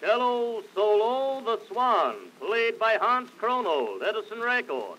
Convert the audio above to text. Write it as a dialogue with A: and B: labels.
A: Cello Solo the Swan, played by Hans Kronold, Edison Records.